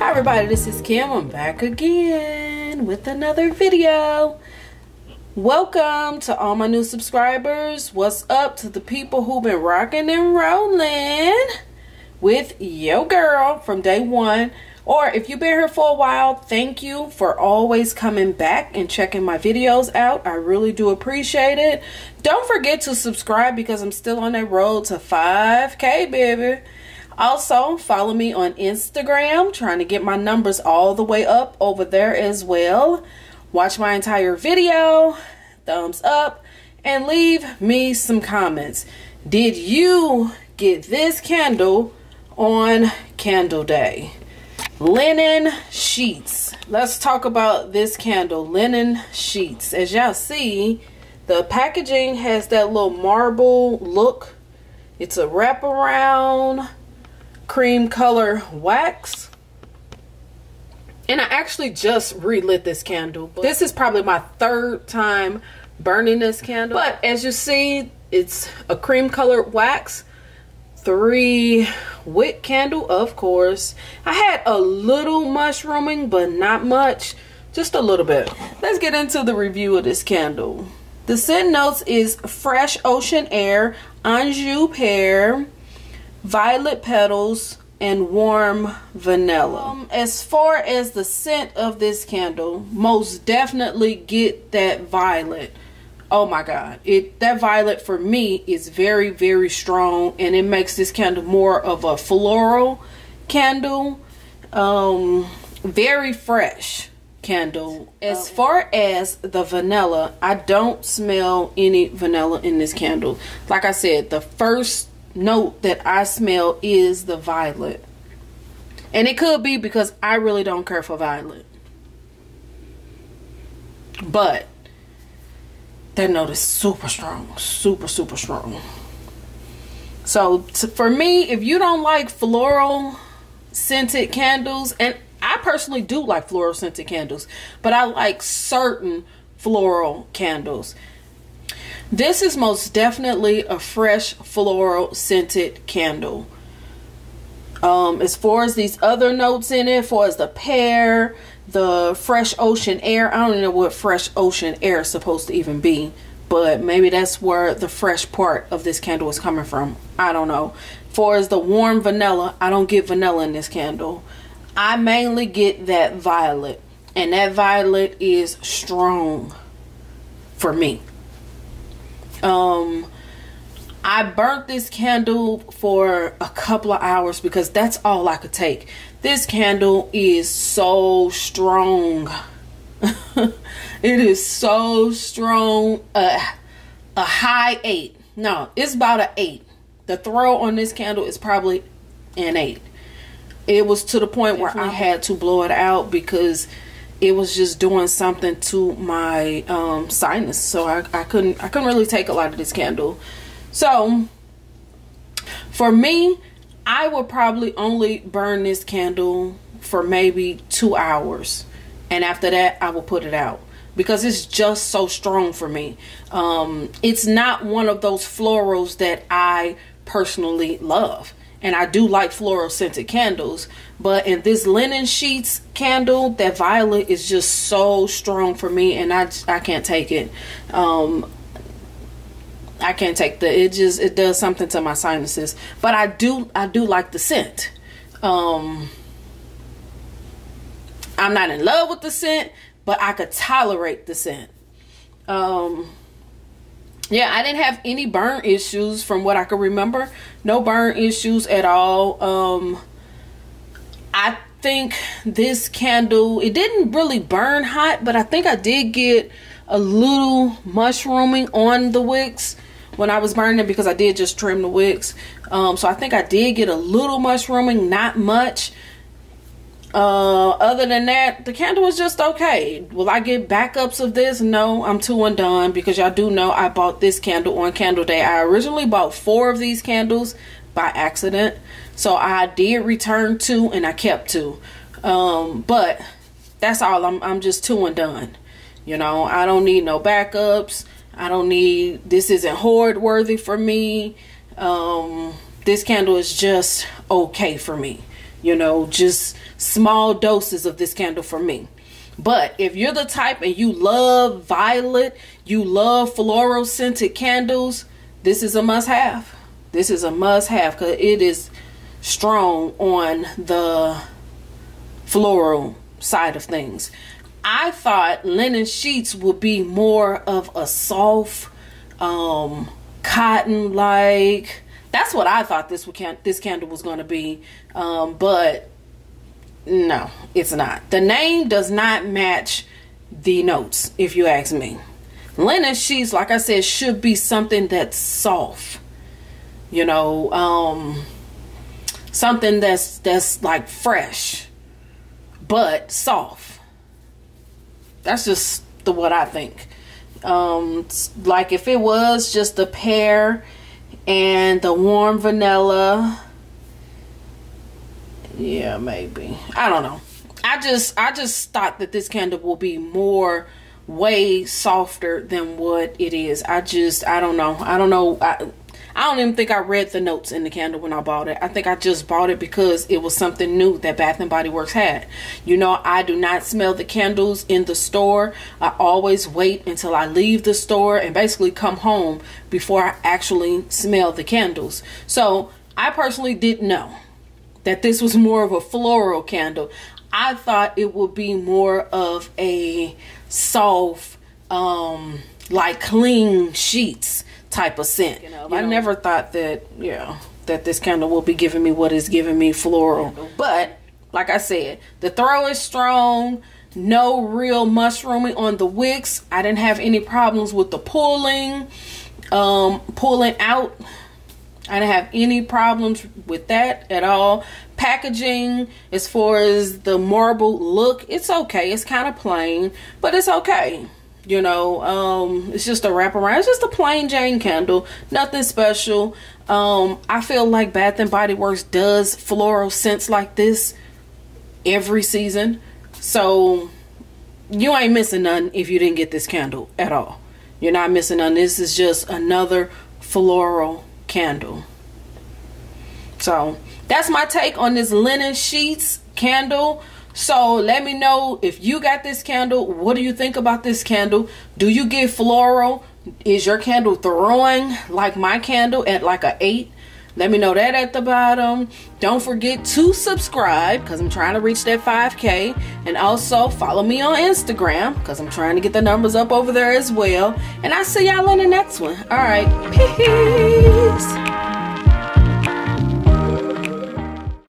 Hi everybody, this is Kim. I'm back again with another video. Welcome to all my new subscribers. What's up to the people who've been rocking and rolling with yo girl from day one. Or if you've been here for a while, thank you for always coming back and checking my videos out. I really do appreciate it. Don't forget to subscribe because I'm still on that road to 5K, baby. Also, follow me on Instagram, trying to get my numbers all the way up over there as well. Watch my entire video, thumbs up, and leave me some comments. Did you get this candle on Candle Day? Linen sheets. Let's talk about this candle, linen sheets. As y'all see, the packaging has that little marble look. It's a wraparound cream color wax. And I actually just relit this candle. This is probably my third time burning this candle. But as you see, it's a cream colored wax. Three wick candle, of course. I had a little mushrooming, but not much. Just a little bit. Let's get into the review of this candle. The scent notes is fresh ocean air, Anjou pear, violet petals, and warm vanilla. Um, as far as the scent of this candle, most definitely get that violet. Oh my god. It that violet for me is very very strong and it makes this candle more of a floral candle. Um very fresh candle. As far as the vanilla, I don't smell any vanilla in this candle. Like I said, the first note that I smell is the violet. And it could be because I really don't care for violet. But that note is super strong. Super, super strong. So for me, if you don't like floral scented candles, and I personally do like floral scented candles, but I like certain floral candles. This is most definitely a fresh floral scented candle. Um, as far as these other notes in it, as far as the pear, the fresh ocean air, I don't know what fresh ocean air is supposed to even be, but maybe that's where the fresh part of this candle is coming from. I don't know. As far as the warm vanilla, I don't get vanilla in this candle. I mainly get that violet, and that violet is strong for me. Um, I burnt this candle for a couple of hours because that's all I could take. This candle is so strong. it is so strong. Uh, a high eight. No, it's about an eight. The throw on this candle is probably an eight. It was to the point where I had to blow it out because it was just doing something to my um, sinus. So I, I couldn't I couldn't really take a lot of this candle. So for me, I would probably only burn this candle for maybe two hours. And after that, I will put it out because it's just so strong for me. Um, it's not one of those florals that I personally love and I do like floral scented candles. But in this linen sheets candle, that violet is just so strong for me, and I I can't take it. Um, I can't take the it just it does something to my sinuses. But I do I do like the scent. Um, I'm not in love with the scent, but I could tolerate the scent. Um, yeah, I didn't have any burn issues from what I could remember. No burn issues at all. Um, I think this candle, it didn't really burn hot, but I think I did get a little mushrooming on the wicks when I was burning because I did just trim the wicks. Um, so I think I did get a little mushrooming, not much. Uh, other than that, the candle was just okay. Will I get backups of this? No, I'm two and done because y'all do know I bought this candle on candle day. I originally bought four of these candles by accident. So I did return two and I kept two. Um, but that's all. I'm, I'm just two and done. You know, I don't need no backups. I don't need, this isn't hoard worthy for me. Um, this candle is just okay for me You know, just small doses of this candle for me. But if you're the type and you love violet, you love floral scented candles, this is a must have. This is a must have because it is strong on the floral side of things. I thought linen sheets would be more of a soft, um, cotton like. That's what I thought this can this candle was going to be, um, but no, it's not. The name does not match the notes, if you ask me. Linen sheets, like I said, should be something that's soft. You know, um, something that's that's like fresh, but soft. That's just the what I think. Um, like if it was just a pear and the warm vanilla yeah, maybe. I don't know. I just I just thought that this candle will be more way softer than what it is. I just I don't know. I don't know. I I don't even think I read the notes in the candle when I bought it. I think I just bought it because it was something new that Bath and Body Works had. You know, I do not smell the candles in the store. I always wait until I leave the store and basically come home before I actually smell the candles. So, I personally didn't know that this was more of a floral candle. I thought it would be more of a soft, um, like clean sheets type of scent. You know, I never thought that, you know, that this candle will be giving me what is giving me floral. But like I said, the throw is strong. No real mushrooming on the wicks. I didn't have any problems with the pulling, um, pulling out I didn't have any problems with that at all. Packaging, as far as the marble look, it's okay. It's kind of plain, but it's okay. You know, um, it's just a wraparound. It's just a plain Jane candle. Nothing special. Um, I feel like Bath and Body Works does floral scents like this every season. So you ain't missing none if you didn't get this candle at all. You're not missing none. This is just another floral candle. So that's my take on this linen sheets candle. So let me know if you got this candle. What do you think about this candle? Do you get floral? Is your candle throwing like my candle at like a 8? Let me know that at the bottom. Don't forget to subscribe because I'm trying to reach that 5K. And also follow me on Instagram because I'm trying to get the numbers up over there as well. And I'll see y'all in the next one. All right. Peace.